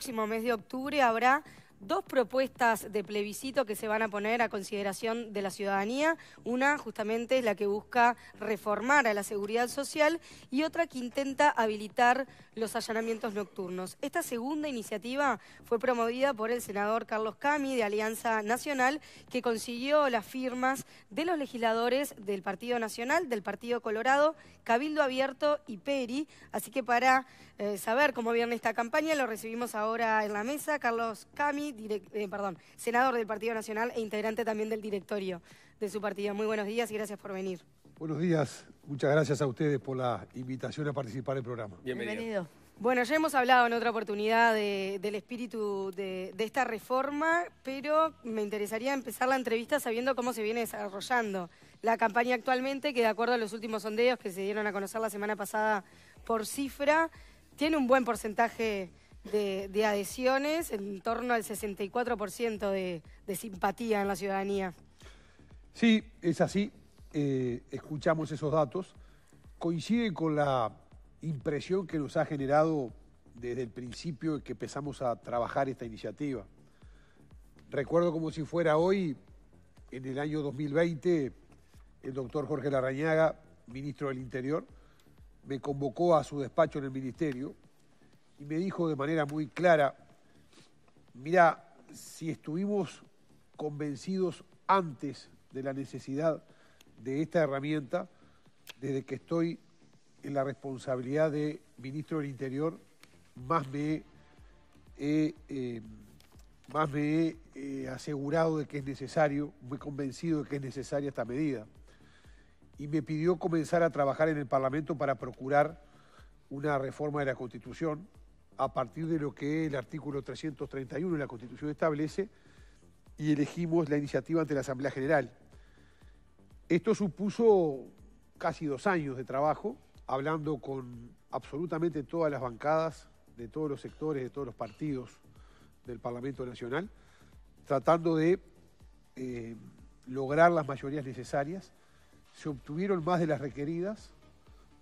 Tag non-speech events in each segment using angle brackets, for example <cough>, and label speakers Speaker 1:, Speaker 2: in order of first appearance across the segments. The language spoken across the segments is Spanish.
Speaker 1: próximo mes de octubre habrá dos propuestas de plebiscito que se van a poner a consideración de la ciudadanía. Una justamente es la que busca reformar a la seguridad social y otra que intenta habilitar los allanamientos nocturnos. Esta segunda iniciativa fue promovida por el senador Carlos Cami de Alianza Nacional, que consiguió las firmas de los legisladores del Partido Nacional, del Partido Colorado, Cabildo Abierto y Peri. Así que para eh, saber cómo viene esta campaña, lo recibimos ahora en la mesa. Carlos Cami, eh, perdón, senador del Partido Nacional e integrante también del directorio de su partido. Muy buenos días y gracias por venir.
Speaker 2: Buenos días, muchas gracias a ustedes por la invitación a participar del programa.
Speaker 1: Bienvenido. Bueno, ya hemos hablado en otra oportunidad del espíritu de, esta reforma, pero me interesaría empezar la entrevista sabiendo cómo se viene desarrollando la campaña actualmente, que de acuerdo a los últimos sondeos que se dieron a conocer la semana pasada por cifra, tiene un buen porcentaje de, adhesiones, en torno al 64% de, simpatía en la ciudadanía.
Speaker 2: Sí, es así. Eh, escuchamos esos datos, coinciden con la impresión que nos ha generado desde el principio que empezamos a trabajar esta iniciativa. Recuerdo como si fuera hoy, en el año 2020, el doctor Jorge Larrañaga, ministro del Interior, me convocó a su despacho en el ministerio y me dijo de manera muy clara, mira, si estuvimos convencidos antes de la necesidad de esta herramienta desde que estoy en la responsabilidad de ministro del Interior, más me he, eh, más me eh, asegurado de que es necesario, muy convencido de que es necesaria esta medida. Y me pidió comenzar a trabajar en el Parlamento para procurar una reforma de la Constitución a partir de lo que el artículo 331 de la Constitución establece y elegimos la iniciativa ante la Asamblea General. Esto supuso casi dos años de trabajo, hablando con absolutamente todas las bancadas, de todos los sectores, de todos los partidos del Parlamento Nacional, tratando de eh, lograr las mayorías necesarias. Se obtuvieron más de las requeridas,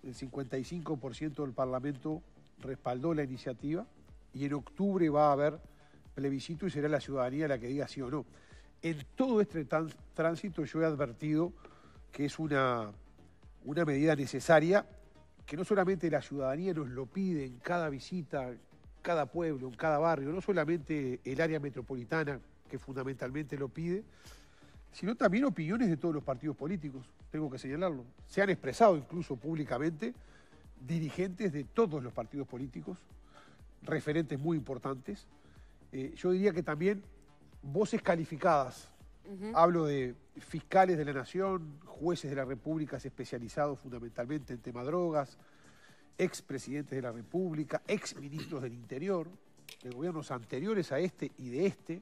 Speaker 2: el 55% del Parlamento respaldó la iniciativa y en octubre va a haber plebiscito y será la ciudadanía la que diga sí o no. En todo este tránsito yo he advertido que es una, una medida necesaria, que no solamente la ciudadanía nos lo pide en cada visita, cada pueblo, en cada barrio, no solamente el área metropolitana, que fundamentalmente lo pide, sino también opiniones de todos los partidos políticos, tengo que señalarlo. Se han expresado incluso públicamente dirigentes de todos los partidos políticos, referentes muy importantes. Eh, yo diría que también voces calificadas Hablo de fiscales de la nación, jueces de la República especializados fundamentalmente en tema drogas, expresidentes de la República, exministros del Interior, de gobiernos anteriores a este y de este,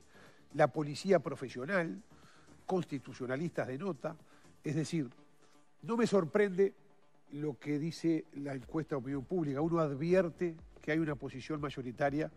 Speaker 2: la policía profesional, constitucionalistas de nota. Es decir, no me sorprende lo que dice la encuesta de opinión pública. Uno advierte que hay una posición mayoritaria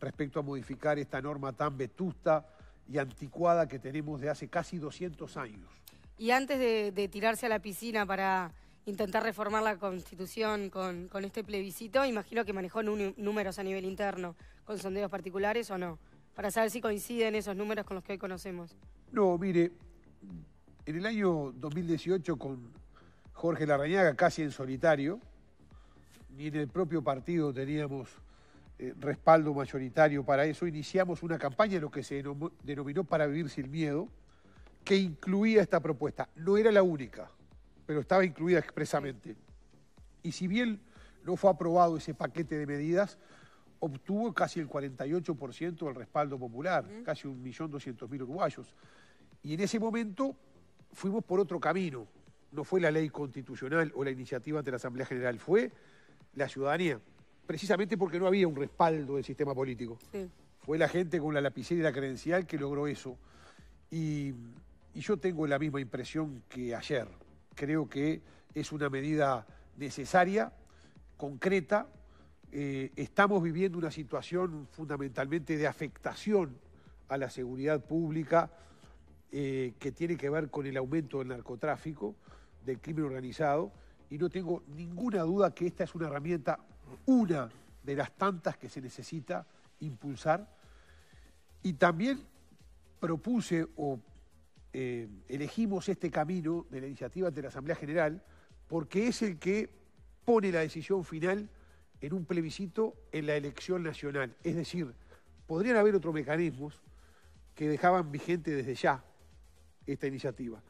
Speaker 2: respecto a modificar esta norma tan vetusta, y anticuada que tenemos de hace casi 200 años.
Speaker 1: Y antes de, tirarse a la piscina para intentar reformar la Constitución con, este plebiscito, imagino que manejó números a nivel interno, con sondeos particulares o no, para saber si coinciden esos números con los que hoy conocemos.
Speaker 2: No, mire, en el año 2018 con Jorge Larrañaga, casi en solitario, ni en el propio partido teníamos eh, respaldo mayoritario para eso, iniciamos una campaña, lo que se denominó Para Vivir Sin Miedo, que incluía esta propuesta. No era la única, pero estaba incluida expresamente. Y si bien no fue aprobado ese paquete de medidas, obtuvo casi el 48% del respaldo popular, casi 1.200.000 uruguayos. Y en ese momento fuimos por otro camino. No fue la ley constitucional o la iniciativa ante la Asamblea General, fue la ciudadanía precisamente porque no había un respaldo del sistema político. Fue la gente con la lapicera y la credencial que logró eso. Y, yo tengo la misma impresión que ayer. Creo que es una medida necesaria, concreta. Eh, estamos viviendo una situación fundamentalmente de afectación a la seguridad pública eh, que tiene que ver con el aumento del narcotráfico, del crimen organizado, y no tengo ninguna duda que esta es una herramienta una de las tantas que se necesita impulsar. Y también propuse o eh, elegimos este camino de la iniciativa de la Asamblea General porque es el que pone la decisión final en un plebiscito en la elección nacional. Es decir, podrían haber otros mecanismos que dejaban vigente desde ya esta iniciativa.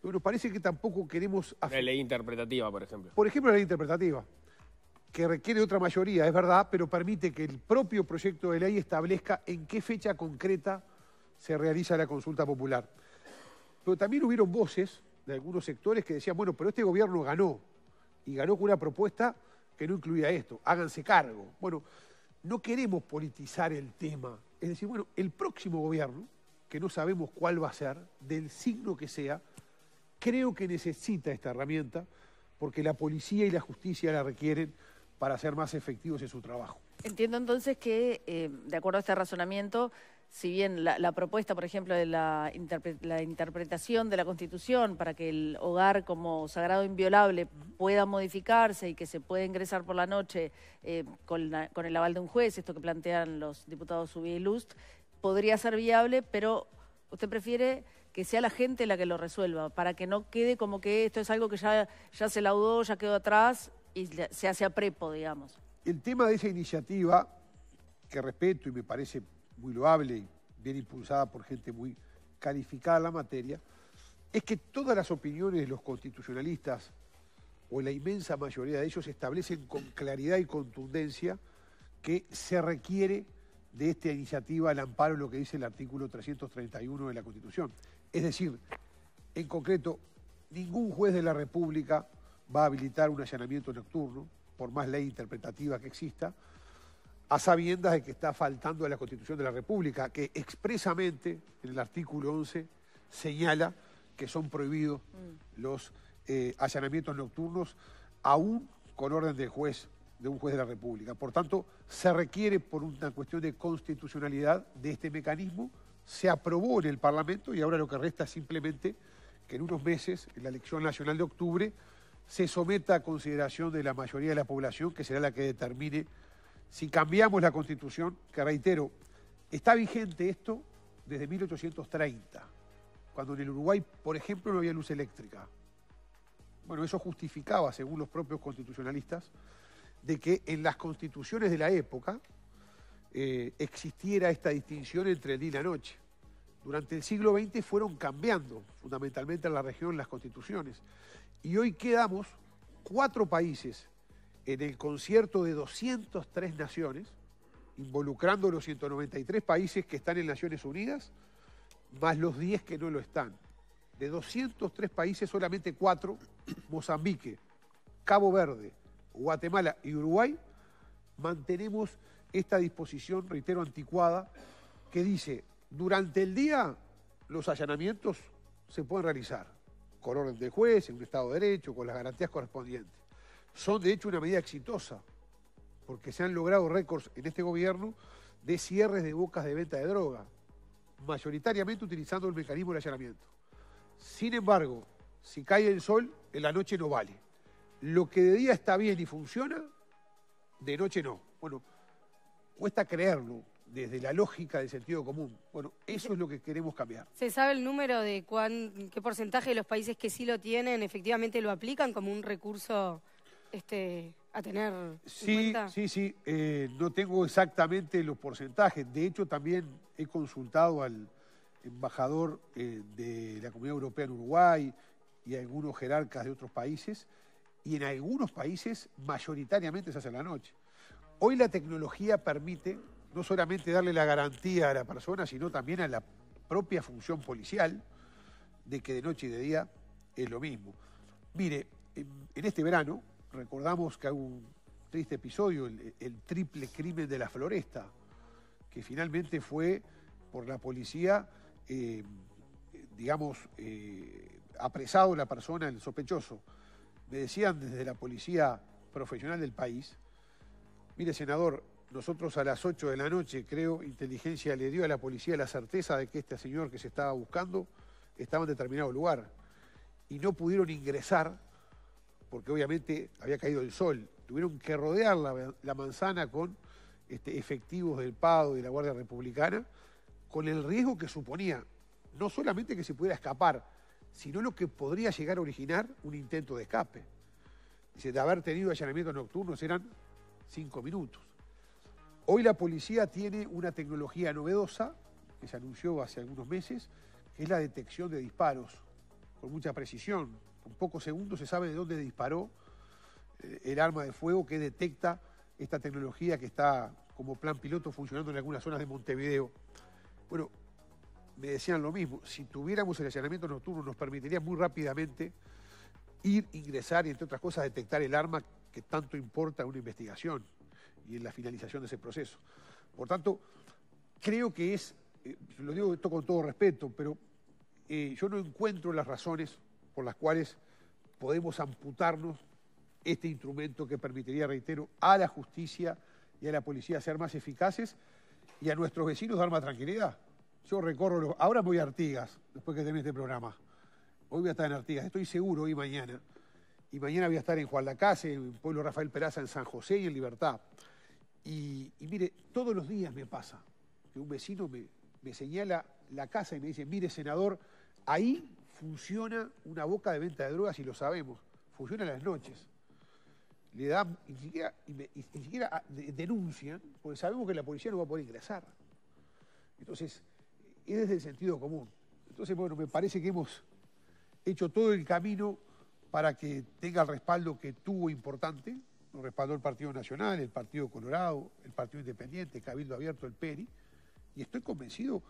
Speaker 2: Pero nos parece que tampoco queremos...
Speaker 3: La ley interpretativa, por ejemplo.
Speaker 2: Por ejemplo, la ley interpretativa, que requiere otra mayoría, es verdad, pero permite que el propio proyecto de ley establezca en qué fecha concreta se realiza la consulta popular. Pero también hubieron voces de algunos sectores que decían, bueno, pero este gobierno ganó, y ganó con una propuesta que no incluía esto, háganse cargo. Bueno, no queremos politizar el tema. Es decir, bueno, el próximo gobierno, que no sabemos cuál va a ser, del signo que sea, creo que necesita esta herramienta porque la policía y la justicia la requieren para ser más efectivos en su trabajo.
Speaker 4: Entiendo entonces que, eh, de acuerdo a este razonamiento, si bien la, propuesta, por ejemplo, de la, interpretación de la Constitución para que el hogar como sagrado inviolable pueda modificarse y que se pueda ingresar por la noche eh, con, el aval de un juez, esto que plantean los diputados Ubí y Lust, podría ser viable, pero usted prefiere que sea la gente la que lo resuelva, para que no quede como que esto es algo que ya, ya se laudó, ya quedó atrás y se hace a prepo, digamos.
Speaker 2: El tema de esa iniciativa, que respeto y me parece muy loable y bien impulsada por gente muy calificada en la materia, es que todas las opiniones de los constitucionalistas, o la inmensa mayoría de ellos, establecen con claridad y contundencia que se requiere de esta iniciativa al amparo de lo que dice el artículo 331 de la Constitución. Es decir, en concreto, ningún juez de la República va a habilitar un allanamiento nocturno, por más ley interpretativa que exista, a sabiendas de que está faltando a la Constitución de la República, que expresamente en el artículo 11 señala que son prohibidos mm. los eh, allanamientos nocturnos, aún con orden del juez, de un juez de la República. Por tanto, se requiere por una cuestión de constitucionalidad de este mecanismo, se aprobó en el Parlamento y ahora lo que resta es simplemente que en unos meses, en la elección nacional de octubre, se someta a consideración de la mayoría de la población, que será la que determine si cambiamos la constitución, que reitero, está vigente esto desde 1830, cuando en el Uruguay, por ejemplo, no había luz eléctrica. Bueno, eso justificaba, según los propios constitucionalistas, de que en las constituciones de la época eh, existiera esta distinción entre el día y la noche. Durante el siglo XX fueron cambiando, fundamentalmente en la región, las constituciones. Y hoy quedamos cuatro países en el concierto de 203 naciones, involucrando los 193 países que están en Naciones Unidas, más los 10 que no lo están. De 203 países, solamente 4, Mozambique, Cabo Verde, Guatemala y Uruguay, mantenemos esta disposición, reitero, anticuada, que dice, durante el día los allanamientos se pueden realizar con orden del juez, en un Estado de Derecho, con las garantías correspondientes son de hecho una medida exitosa, porque se han logrado récords en este gobierno de cierres de bocas de venta de droga, mayoritariamente utilizando el mecanismo de allanamiento. Sin embargo, si cae el sol, en la noche no vale. Lo que de día está bien y funciona, de noche no. Bueno, cuesta creerlo desde la lógica del sentido común. Bueno, eso es lo que queremos cambiar.
Speaker 1: ¿Se sabe el número de qué porcentaje de los países que sí lo tienen efectivamente lo aplican como un recurso este, a tener
Speaker 2: sí, Sí, sí, eh, no tengo exactamente los porcentajes. De hecho, también he consultado al embajador eh, de la Comunidad Europea en Uruguay y a algunos jerarcas de otros países, y en algunos países mayoritariamente se hace en la noche. Hoy la tecnología permite no solamente darle la garantía a la persona, sino también a la propia función policial de que de noche y de día es lo mismo. Mire, en este verano, recordamos que hay un triste episodio, el, triple crimen de la floresta, que finalmente fue por la policía, eh, digamos, eh, apresado la persona, el sospechoso. Me decían desde la policía profesional del país, mire senador, nosotros a las 8 de la noche, creo, inteligencia le dio a la policía la certeza de que este señor que se estaba buscando estaba en determinado lugar y no pudieron ingresar porque obviamente había caído el sol. Tuvieron que rodear la, manzana con este, efectivos del PADO y de la Guardia Republicana, con el riesgo que suponía no solamente que se pudiera escapar, sino lo que podría llegar a originar un intento de escape. Dice, de haber tenido allanamientos nocturnos eran cinco minutos. Hoy la policía tiene una tecnología novedosa, que se anunció hace algunos meses, que es la detección de disparos, con mucha precisión. En pocos segundos se sabe de dónde disparó eh, el arma de fuego que detecta esta tecnología que está como plan piloto funcionando en algunas zonas de Montevideo. Bueno, me decían lo mismo, si tuviéramos el allanamiento nocturno nos permitiría muy rápidamente ir, ingresar y entre otras cosas detectar el arma que tanto importa en una investigación y en la finalización de ese proceso. Por tanto, creo que es, eh, lo digo esto con todo respeto, pero eh, yo no encuentro las razones por las cuales podemos amputarnos este instrumento que permitiría, reitero, a la justicia y a la policía ser más eficaces y a nuestros vecinos dar más tranquilidad. Yo recorro, ahora voy a Artigas, después que termine este programa. Hoy voy a estar en Artigas, estoy seguro, hoy mañana. Y mañana voy a estar en Juan Lacase, en Pueblo Rafael Peraza, en San José y en Libertad. Y, mire, todos los días me pasa que un vecino me, me señala la casa y me dice, mire, senador, ahí funciona una boca de venta de drogas y lo sabemos, funciona las noches. Le dan, siquiera, y siquiera ah, denuncian, porque sabemos que la policía no va a poder ingresar. Entonces, es desde el sentido común. Entonces, bueno, me parece que hemos hecho todo el camino para que tenga el respaldo que tuvo importante, lo respaldó el Partido Nacional, el Partido Colorado, el Partido Independiente, Cabildo Abierto, el PERI, y estoy convencido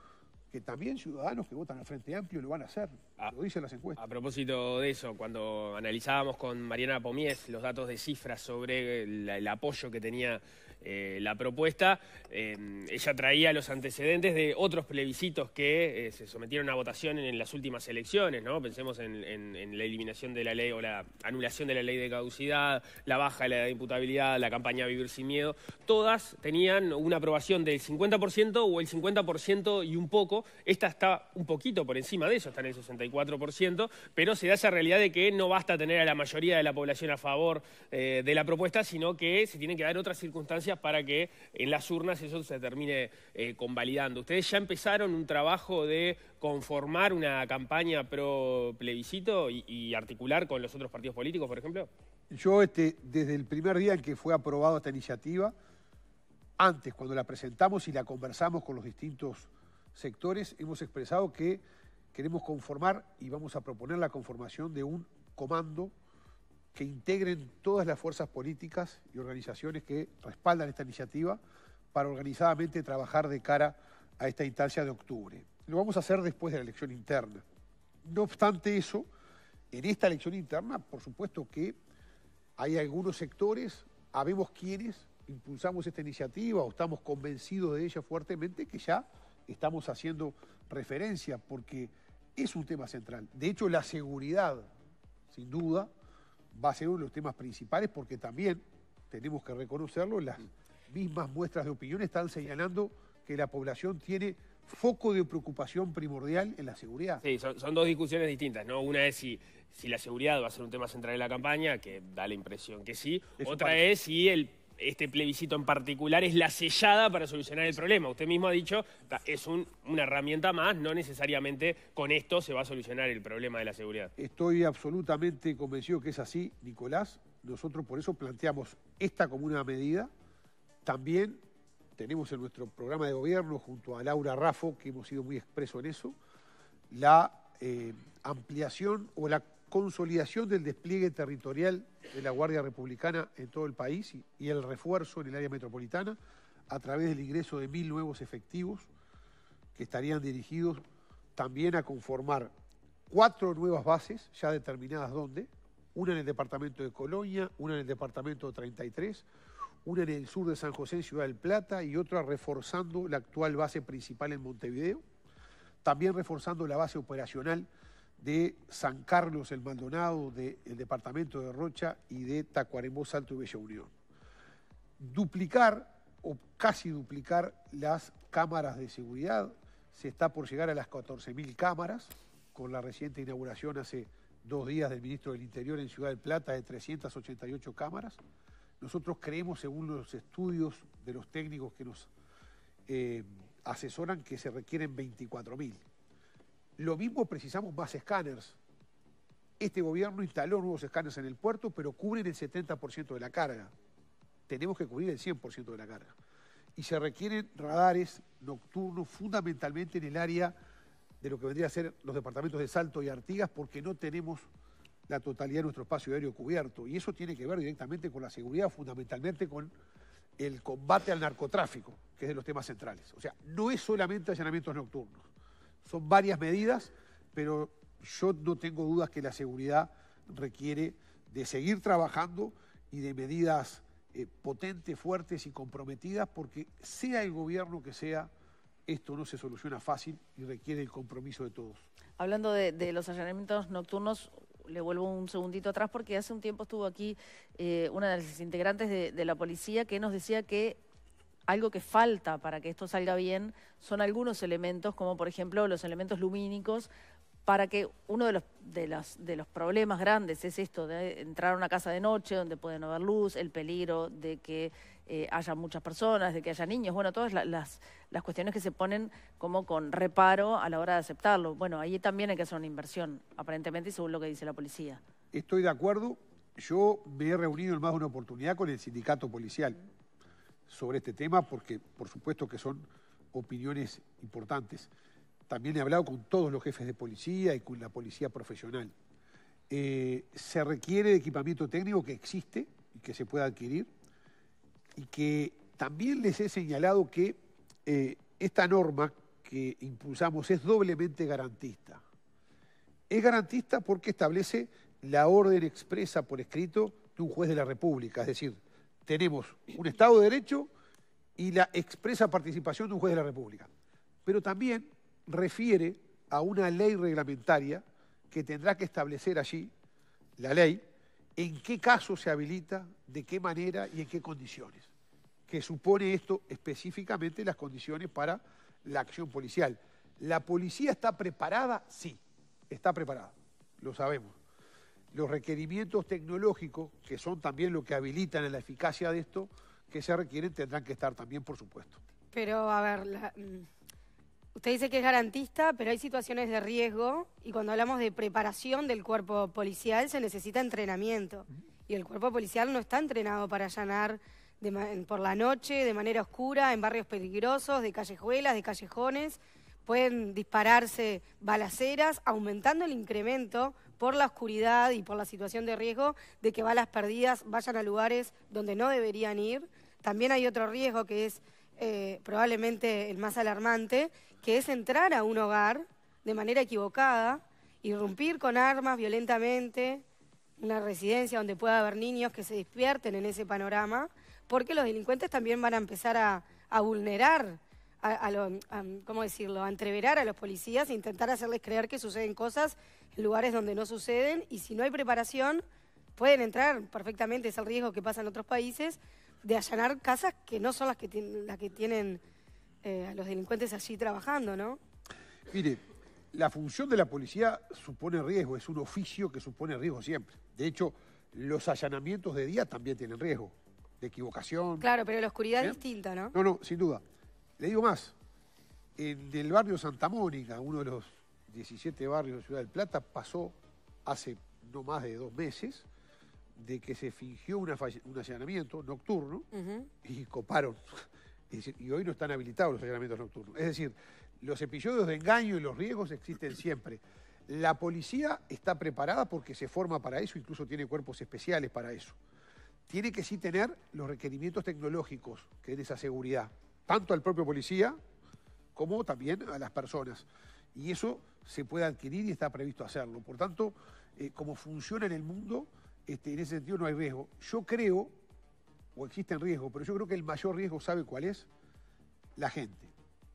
Speaker 2: que también ciudadanos que votan al Frente Amplio lo van a hacer, ah, lo dicen las encuestas.
Speaker 3: A propósito de eso, cuando analizábamos con Mariana Pomies los datos de cifras sobre el apoyo que tenía eh, la propuesta. Eh, ella traía los antecedentes de otros plebiscitos que eh, se sometieron a votación en, las últimas elecciones, ¿no? Pensemos en, la eliminación de la ley o la anulación de la ley de caducidad, la baja de la imputabilidad, la campaña Vivir sin Miedo. Todas tenían una aprobación del 50% o el 50% y un poco. Esta está un poquito por encima de eso, está en el 64%, pero se da esa realidad de que no basta tener a la mayoría de la población a favor de la propuesta, sino que se tienen que dar otras circunstancias para que en las urnas eso se termine eh, convalidando. ¿Ustedes ya empezaron un trabajo de conformar una campaña pro plebiscito y, articular con los otros partidos políticos, por ejemplo?
Speaker 2: Yo, este, desde el primer día en que fue aprobada esta iniciativa, antes, cuando la presentamos y la conversamos con los distintos sectores, hemos expresado que queremos conformar y vamos a proponer la conformación de un comando que integren todas las fuerzas políticas y organizaciones que respaldan esta iniciativa para organizadamente trabajar de cara a esta instancia de octubre. Lo vamos a hacer después de la elección interna. No obstante eso, en esta elección interna, por supuesto que hay algunos sectores, habemos quienes impulsamos esta iniciativa o estamos convencidos de ella fuertemente que ya estamos haciendo referencia porque es un tema central. De hecho, la seguridad, sin duda, va a ser uno de los temas principales porque también, tenemos que reconocerlo, las mismas muestras de opinión están señalando que la población tiene foco de preocupación primordial en la seguridad.
Speaker 3: Sí, son, dos discusiones distintas, ¿no? Una es si, si, la seguridad va a ser un tema central de la campaña, que da la impresión que sí. Otra es si el este plebiscito en particular es la sellada para solucionar el problema. Usted mismo ha dicho, es una herramienta más, no necesariamente con esto se va a solucionar el problema de la seguridad.
Speaker 2: Estoy absolutamente convencido que es así, Nicolás. Nosotros por eso planteamos esta como una medida. También tenemos en nuestro programa de gobierno, junto a Laura Raffo, que hemos sido muy expresos en eso, la eh, ampliación o la consolidación del despliegue territorial de la Guardia Republicana en todo el país y, el refuerzo en el área metropolitana a través del ingreso de mil nuevos efectivos que estarían dirigidos también a conformar cuatro nuevas bases, ya determinadas dónde, una en el departamento de Colonia, una en el departamento 33, una en el sur de San José, en Ciudad del Plata, y otra reforzando la actual base principal en Montevideo, también reforzando la base operacional de San Carlos el Maldonado, del departamento de Rocha y de Tacuarembó, Salto y Bella Unión. Duplicar o casi duplicar las cámaras de seguridad. Se está por llegar a las 14.000 cámaras, con la reciente inauguración hace dos días del ministro del Interior en Ciudad del Plata de 388 cámaras. nosotros creemos, según los estudios de los técnicos que nos eh, asesoran, que se requieren 24.000. Lo mismo precisamos más escáneres. Este gobierno instaló nuevos escáneres en el puerto, pero cubren el 70% de la carga. Tenemos que cubrir el 100% de la carga. Y se requieren radares nocturnos fundamentalmente en el área de lo que vendría a ser los departamentos de Salto y Artigas, porque no tenemos la totalidad de nuestro espacio aéreo cubierto. Y eso tiene que ver directamente con la seguridad, fundamentalmente con el combate al narcotráfico, que es de los temas centrales. O sea, no es solamente allanamientos nocturnos, son varias medidas, pero yo no tengo dudas que la seguridad requiere de seguir trabajando y de medidas eh, potentes, fuertes y comprometidas, porque sea el gobierno que sea, esto no se soluciona fácil y requiere el compromiso de todos.
Speaker 4: Hablando de, los allanamientos nocturnos, le vuelvo un segundito atrás porque hace un tiempo estuvo aquí eh, una de las integrantes de la policía que nos decía que algo que falta para que esto salga bien son algunos elementos, como por ejemplo los elementos lumínicos, para que uno de los, de, de los problemas grandes es esto de entrar a una casa de noche donde puede no haber luz, el peligro de que eh, haya muchas personas, de que haya niños, bueno, todas las, las cuestiones que se ponen como con reparo a la hora de aceptarlo. Bueno, ahí también hay que hacer una inversión, aparentemente, según lo que dice la policía.
Speaker 2: Estoy de acuerdo. Yo me he reunido en más de una oportunidad con el sindicato policial sobre este tema porque, por supuesto, que son opiniones importantes. También he hablado con todos los jefes de policía y con la policía profesional. Eh, se requiere de equipamiento técnico que existe y que se pueda adquirir y que también les he señalado que eh, esta norma que impulsamos es doblemente garantista. Es garantista porque establece la orden expresa por escrito de un juez de la República, es decir, tenemos un Estado de Derecho y la expresa participación de un juez de la República. Pero también refiere a una ley reglamentaria que tendrá que establecer allí, la ley, en qué caso se habilita, de qué manera y en qué condiciones. Que supone esto específicamente las condiciones para la acción policial. ¿La policía está preparada? Sí, está preparada, lo sabemos los requerimientos tecnológicos, que son también lo que habilitan la eficacia de esto, que se requieren, tendrán que estar también, por supuesto.
Speaker 1: Pero, a ver, mm, usted dice que es garantista, pero hay situaciones de riesgo y cuando hablamos de preparación del cuerpo policial se necesita entrenamiento. Y el cuerpo policial no está entrenado para allanar por la noche, de manera oscura, en barrios peligrosos, de callejuelas, de callejones. Pueden dispararse balaceras, aumentando el incremento por la oscuridad y por la situación de riesgo de que balas perdidas vayan a lugares donde no deberían ir. También hay otro riesgo que es eh, probablemente el más alarmante, que es entrar a un hogar de manera equivocada, irrumpir con armas violentamente, una residencia donde pueda haber niños que se despierten en ese panorama, porque los delincuentes también van a empezar a, vulnerar a, ¿cómo decirlo?, a entreverar a los policías e intentar hacerles creer que suceden cosas lugares donde no suceden y si no hay preparación pueden entrar perfectamente, es el riesgo que pasa en otros países, de allanar casas que no son las que, tienen, las que tienen eh, a los delincuentes allí trabajando, ¿no?
Speaker 2: Mire, la función de la policía supone riesgo, es un oficio que supone riesgo siempre. De hecho, los allanamientos de día también tienen riesgo, de equivocación.
Speaker 1: Claro, pero la oscuridad es distinta, ¿no?
Speaker 2: No, no, sin duda. Le digo más, en el barrio Santa Mónica, uno de los 17 barrios de Ciudad del Plata, pasó hace no más de dos meses de que se fingió un allanamiento nocturno y coparon. <laughs> y hoy no están habilitados los allanamientos nocturnos. Es decir, los episodios de engaño y los riesgos existen siempre. La policía está preparada porque se forma para eso, incluso tiene cuerpos especiales para eso. Tiene que sí tener los requerimientos tecnológicos que den esa seguridad, tanto al propio policía como también a las personas. Y eso se puede adquirir y está previsto hacerlo. Por tanto, eh, como funciona en el mundo, este, en ese sentido no hay riesgo. Yo creo, o existen riesgos, pero yo creo que el mayor riesgo, ¿sabe cuál es? La gente.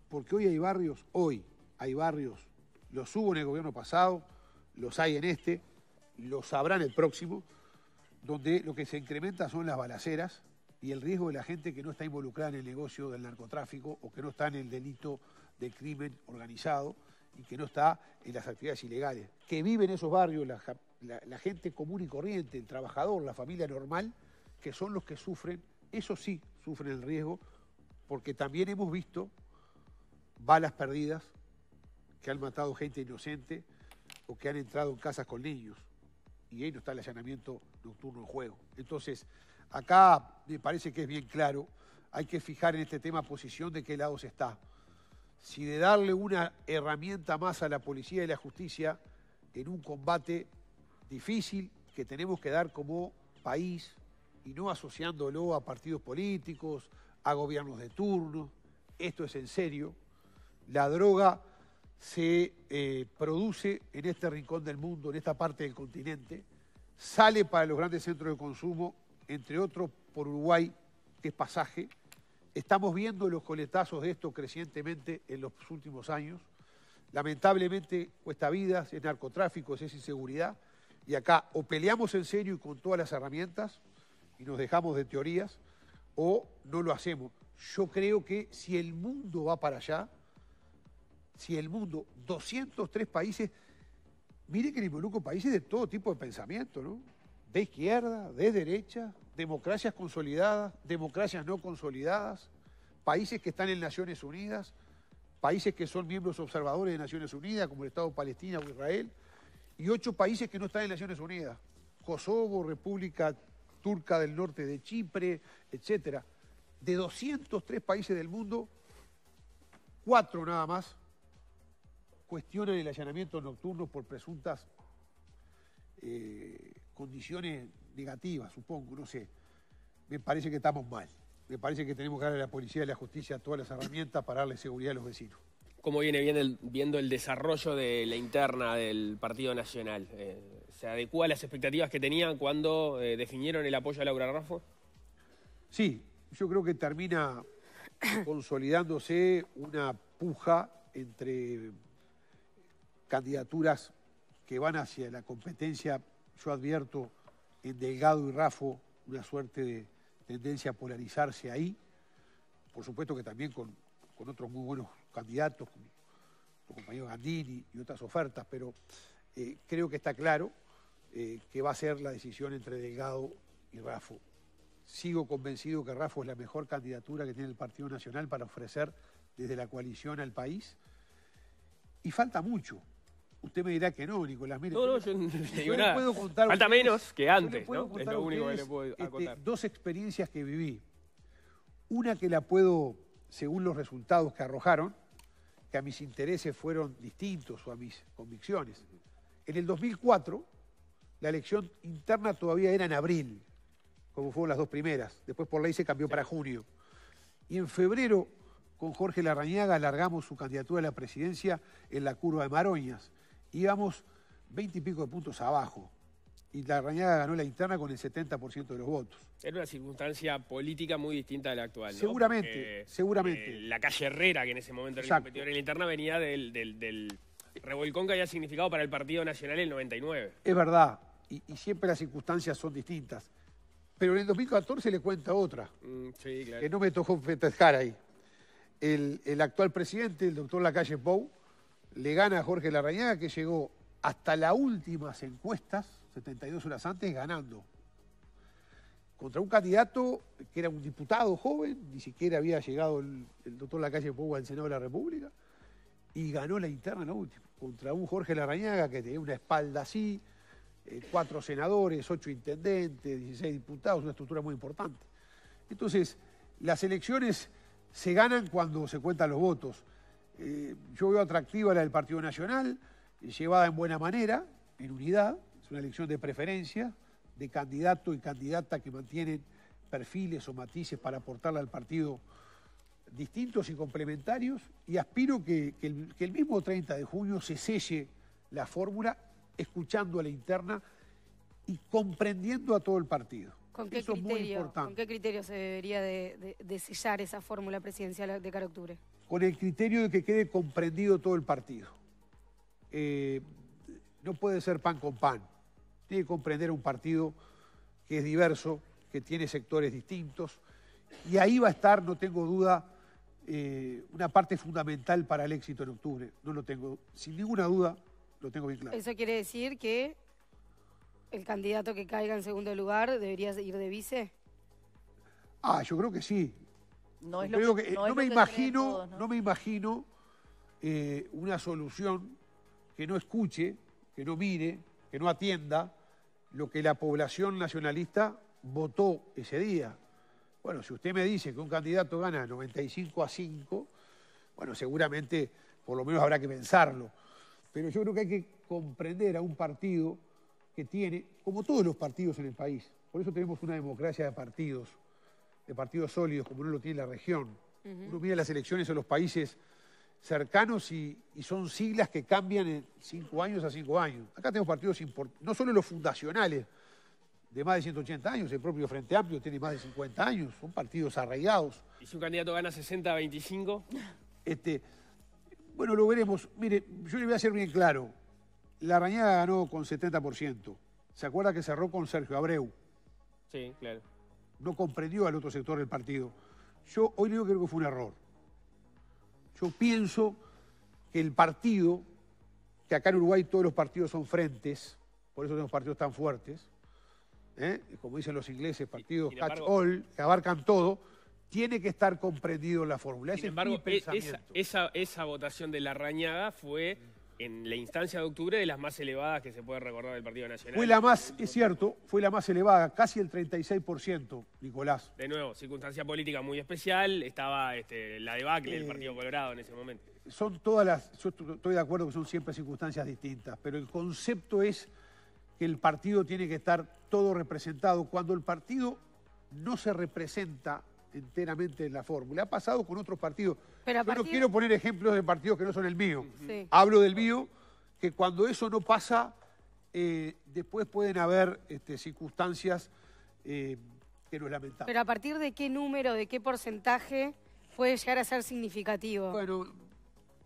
Speaker 2: Porque hoy hay barrios, hoy hay barrios, los hubo en el gobierno pasado, los hay en este, los sabrán el próximo, donde lo que se incrementa son las balaceras y el riesgo de la gente que no está involucrada en el negocio del narcotráfico o que no está en el delito de crimen organizado y que no está en las actividades ilegales. Que vive en esos barrios la, gente común y corriente, el trabajador, la familia normal, que son los que sufren, eso sí, sufren el riesgo, porque también hemos visto balas perdidas que han matado gente inocente o que han entrado en casas con niños. Y ahí no está el allanamiento nocturno en juego. Entonces, acá me parece que es bien claro, hay que fijar en este tema posición de qué lado se está. Si de darle una herramienta más a la policía y la justicia en un combate difícil que tenemos que dar como país y no asociándolo a partidos políticos, a gobiernos de turno. Esto es en serio. La droga se eh, produce en este rincón del mundo, en esta parte del continente, sale para los grandes centros de consumo, entre otros por Uruguay, que es pasaje. Estamos viendo los coletazos de esto crecientemente en los últimos años. Lamentablemente cuesta vidas, es narcotráfico, es inseguridad. Y acá o peleamos en serio y con todas las herramientas y nos dejamos de teorías, o no lo hacemos. Yo creo que si el mundo va para allá, si el mundo, 203 países, mire que involucro países de todo tipo de pensamiento, ¿no? De izquierda, de derecha, democracias consolidadas, democracias no consolidadas, países que están en Naciones Unidas, países que son miembros observadores de Naciones Unidas, como el Estado de Palestina o Israel, y ocho países que no están en Naciones Unidas, Kosovo, República Turca del Norte de Chipre, etcétera. De 203 países del mundo, cuatro nada más cuestionan el allanamiento nocturno por presuntas eh, condiciones negativas, supongo, no sé. Me parece que estamos mal. Me parece que tenemos que darle a la policía y a la justicia todas las herramientas para darle seguridad a los vecinos.
Speaker 3: ¿Cómo viene viendo el, desarrollo de la interna del Partido Nacional? Eh, ¿Se adecua a las expectativas que tenían cuando eh, definieron el apoyo a Laura Raffo?
Speaker 2: Sí, yo creo que termina <coughs> consolidándose una puja entre candidaturas que van hacia la competencia, yo advierto en Delgado y Rafo una suerte de tendencia a polarizarse ahí, por supuesto que también con, otros muy buenos candidatos, como el compañero Gandini y otras ofertas, pero eh, creo que está claro eh, que va a ser la decisión entre Delgado y Rafo. Sigo convencido que Rafo es la mejor candidatura que tiene el Partido Nacional para ofrecer desde la coalición al país. Y falta mucho. Usted me dirá que no, Nicolás.
Speaker 3: Mire, no, no, yo no digo nada. Puedo contar Falta menos que antes, ¿no?
Speaker 2: Es lo único que le puedo este, contar. dos experiencias que viví. Una que la puedo, según los resultados que arrojaron, que a mis intereses fueron distintos o a mis convicciones. En el 2004, la elección interna todavía era en abril, como fueron las dos primeras. Después por ley se cambió para junio. Y en febrero, con Jorge Larrañaga, alargamos su candidatura a la presidencia en la curva de Maroñas íbamos 20 y pico de puntos abajo. Y la Rañaga ganó la interna con el 70% de los votos.
Speaker 3: Era una circunstancia política muy distinta a la actual. ¿no?
Speaker 2: Seguramente, seguramente.
Speaker 3: Eh, la calle Herrera, que en ese momento era el competidor en la interna, venía del, del, revolcón que había significado para el Partido Nacional el 99.
Speaker 2: Es verdad, y, siempre las circunstancias son distintas. Pero en el 2014 le cuenta otra, mm, que no me tocó festejar ahí. El, el actual presidente, el doctor Lacalle Pou, le gana a Jorge Larrañaga, que llegó hasta las últimas encuestas, 72 horas antes, ganando. Contra un candidato que era un diputado joven, ni siquiera había llegado el, doctor Lacalle Pou al Senado de la República, y ganó la interna en la última. Contra un Jorge Larrañaga que tenía una espalda así, eh, cuatro senadores, ocho intendentes, 16 diputados, una estructura muy importante. Entonces, las elecciones se ganan cuando se cuentan los votos. Eh, yo veo atractiva la del Partido Nacional, llevada en buena manera, en unidad, es una elección de preferencia, de candidato y candidata que mantienen perfiles o matices para aportarle al partido distintos y complementarios, y aspiro que, el, mismo 30 de junio se selle la fórmula escuchando a la interna y comprendiendo a todo el partido.
Speaker 1: ¿Con qué, criterio, ¿con qué criterio se debería de, de sellar esa fórmula presidencial de cara a octubre?
Speaker 2: Con el criterio de que quede comprendido todo el partido. Eh, no puede ser pan con pan. Tiene que comprender un partido que es diverso, que tiene sectores distintos, y ahí va a estar, no tengo duda, eh, una parte fundamental para el éxito en octubre. No lo tengo, sin ninguna duda, lo tengo bien claro.
Speaker 1: Eso quiere decir que el candidato que caiga en segundo lugar debería ir de vice.
Speaker 2: Ah, yo creo que sí.
Speaker 4: No, es
Speaker 2: Creo
Speaker 4: lo que,
Speaker 2: que-
Speaker 4: no
Speaker 2: no,
Speaker 4: es lo
Speaker 2: me
Speaker 4: que
Speaker 2: imagino,
Speaker 4: creen todos,
Speaker 2: ¿no? me imagino eh, una solución que no escuche, que no mire, que no atienda lo que la población nacionalista votó ese día. Bueno, si usted me dice que un candidato gana 95 a 5, bueno, seguramente por lo menos habrá que pensarlo. Pero yo creo que hay que comprender a un partido que tiene, como todos los partidos en el país, por eso tenemos una democracia de partidos, de partidos sólidos, como no lo tiene la región. Uno mira las elecciones en los países cercanos y, y son siglas que cambian en cinco años a cinco años. Acá tenemos partidos importantes, no solo los fundacionales, de más de 180 años, el propio Frente Amplio tiene más de 50 años, son partidos arraigados.
Speaker 3: Y si un candidato gana 60 a 25,
Speaker 2: Este, bueno, lo veremos. Mire, yo le voy a ser bien claro. La Rañaga ganó con 70%. ¿Se acuerda que cerró con Sergio Abreu?
Speaker 3: sí, claro.
Speaker 2: No comprendió al otro sector del partido. Yo hoy digo que creo que fue un error. Yo pienso que el partido, que acá en Uruguay todos los partidos son frentes, por eso tenemos partidos tan fuertes, ¿eh? como dicen los ingleses, partidos
Speaker 3: sin
Speaker 2: catch
Speaker 3: embargo-
Speaker 2: all, que abarcan todo, tiene que estar comprendido en la fórmula. Ese
Speaker 3: Sin
Speaker 2: es
Speaker 3: embargo,
Speaker 2: mi
Speaker 3: e-
Speaker 2: pensamiento.
Speaker 3: esa, esa, esa votación de la rañaga fue en la instancia de octubre de las más elevadas que se puede recordar del Partido Nacional.
Speaker 2: Fue la más, es cierto, fue la más elevada, casi el 36%, Nicolás.
Speaker 3: De nuevo, circunstancia política muy especial, estaba este, la debacle del
Speaker 2: Eh,
Speaker 3: Partido Colorado en ese momento.
Speaker 2: Son todas las, yo estoy de acuerdo que son siempre circunstancias distintas, pero el concepto es que el partido tiene que estar todo representado. Cuando el partido no se representa enteramente en la fórmula, ha pasado con otros partidos.
Speaker 1: Pero
Speaker 2: yo no quiero poner ejemplos de partidos que no son el mío.
Speaker 1: Sí.
Speaker 2: Hablo del mío, que cuando eso no pasa, eh, después pueden haber este, circunstancias eh, que nos lamentamos.
Speaker 1: Pero a partir de qué número, de qué porcentaje puede llegar a ser significativo.
Speaker 2: Bueno,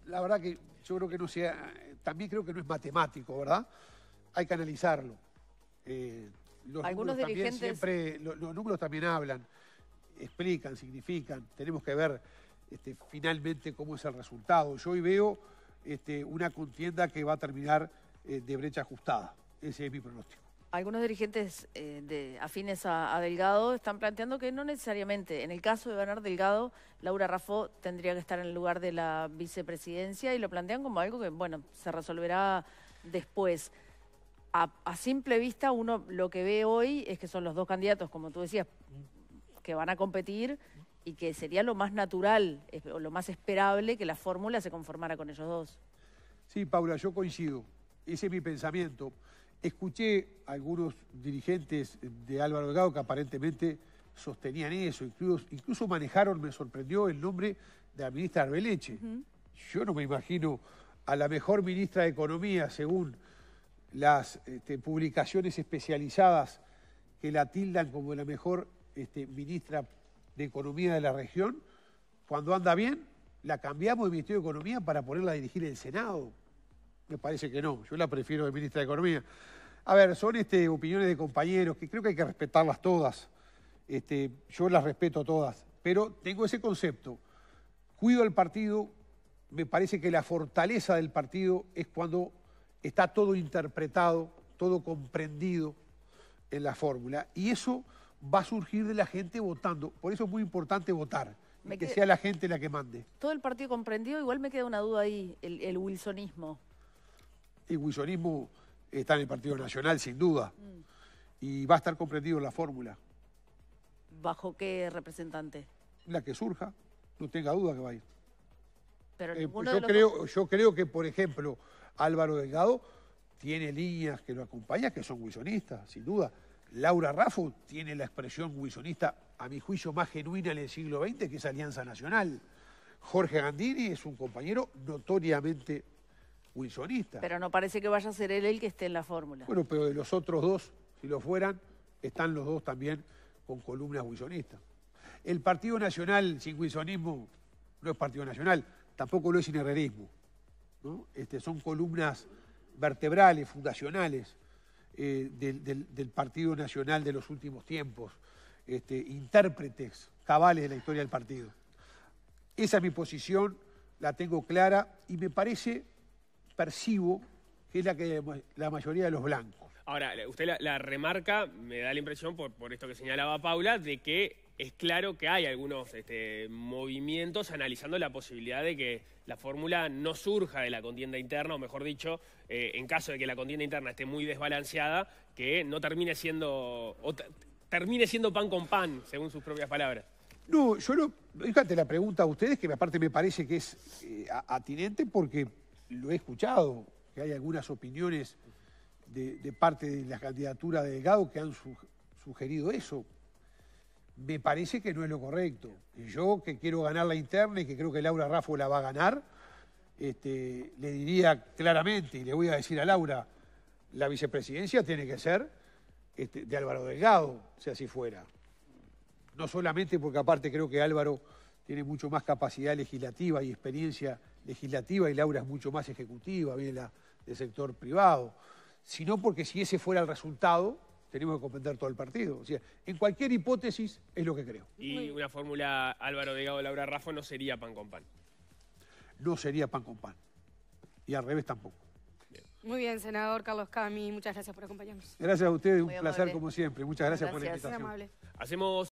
Speaker 2: la verdad que yo creo que no sea, también creo que no es matemático, ¿verdad? Hay que analizarlo. Eh, los
Speaker 4: Algunos
Speaker 2: números también
Speaker 4: dirigentes-
Speaker 2: siempre, lo- los, números también hablan, explican, significan. Tenemos que ver este, finalmente cómo es el resultado. Yo hoy veo este, una contienda que va a terminar eh, de brecha ajustada. Ese es mi pronóstico.
Speaker 4: Algunos dirigentes eh, de, afines a, Delgado están planteando que no necesariamente, en el caso de ganar Delgado, Laura Raffo tendría que estar en el lugar de la vicepresidencia y lo plantean como algo que, bueno, se resolverá después. A, a simple vista, uno lo que ve hoy es que son los dos candidatos, como tú decías, que van a competir y que sería lo más natural es- o lo más esperable que la fórmula se conformara con ellos dos.
Speaker 2: Sí, Paula, yo coincido. Ese es mi pensamiento. Escuché a algunos dirigentes de Álvaro Delgado que aparentemente sostenían eso, incluso, incluso manejaron, me sorprendió el nombre de la ministra Arbeleche. Yo no me imagino a la mejor ministra de Economía, según las este, publicaciones especializadas que la tildan como la mejor este, ministra de Economía de la región, cuando anda bien, la cambiamos de Ministerio de Economía para ponerla a dirigir el Senado. Me parece que no, yo la prefiero de ministra de Economía. A ver, son este, opiniones de compañeros que creo que hay que respetarlas todas. Este, yo las respeto todas, pero tengo ese concepto. Cuido al partido, me parece que la fortaleza del partido es cuando está todo interpretado, todo comprendido en la fórmula. Y eso va a surgir de la gente votando. Por eso es muy importante votar.
Speaker 4: Me
Speaker 2: que
Speaker 4: qued-
Speaker 2: sea la gente la que mande.
Speaker 4: Todo el partido comprendido, igual me queda una duda ahí, el, el wilsonismo.
Speaker 2: El wilsonismo está en el Partido Nacional, sin duda. Y va a estar comprendido en la fórmula.
Speaker 4: ¿Bajo qué representante?
Speaker 2: La que surja, no tenga duda que va a ir.
Speaker 4: Pero
Speaker 2: Eh, yo,
Speaker 4: los
Speaker 2: creo, yo creo que, por ejemplo, Álvaro Delgado tiene líneas que lo acompañan que son wilsonistas, sin duda. Laura Raffo tiene la expresión wilsonista, a mi juicio, más genuina en el siglo XX, que es Alianza Nacional. Jorge Gandini es un compañero notoriamente wilsonista.
Speaker 4: Pero no parece que vaya a ser él el que esté en la fórmula.
Speaker 2: Bueno, pero de los otros dos, si lo fueran, están los dos también con columnas wilsonistas. El Partido Nacional sin wilsonismo no es Partido Nacional, tampoco lo es sin herrerismo. ¿no? Este, son columnas vertebrales, fundacionales eh, del, Partido Nacional de los últimos tiempos, este, intérpretes cabales de la historia del partido. Esa es mi posición, la tengo clara y me parece, percibo, que es la que la mayoría de los blancos.
Speaker 3: Ahora, usted la, la remarca, me da la impresión, por, por esto que señalaba Paula, de que es claro que hay algunos este, movimientos analizando la posibilidad de que la fórmula no surja de la contienda interna, o mejor dicho, eh, en caso de que la contienda interna esté muy desbalanceada, que no termine siendo, o termine siendo pan con pan, según sus propias palabras.
Speaker 2: No, yo no. Fíjate la pregunta a ustedes, que aparte me parece que es eh, atinente porque lo he escuchado, que hay algunas opiniones de, parte de la candidatura de Delgado que han sugerido eso. Me parece que no es lo correcto. Yo, que quiero ganar la interna y que creo que Laura Raffo la va a ganar, este, le diría claramente, y le voy a decir a Laura, la vicepresidencia tiene que ser este, de Álvaro Delgado, si así fuera. No solamente porque aparte creo que Álvaro tiene mucho más capacidad legislativa y experiencia legislativa y Laura es mucho más ejecutiva, viene del sector privado, sino porque si ese fuera el resultado, tenemos que comprender todo el partido. O sea, en cualquier hipótesis es lo que creo.
Speaker 3: Y una fórmula Álvaro Delgado Laura Rafa no sería pan con pan.
Speaker 2: No sería pan con pan. Y al revés tampoco.
Speaker 1: Muy bien, senador Carlos Cami, muchas gracias por acompañarnos.
Speaker 2: Gracias a ustedes, un placer como siempre. Muchas gracias, por la invitación.
Speaker 3: Hacemos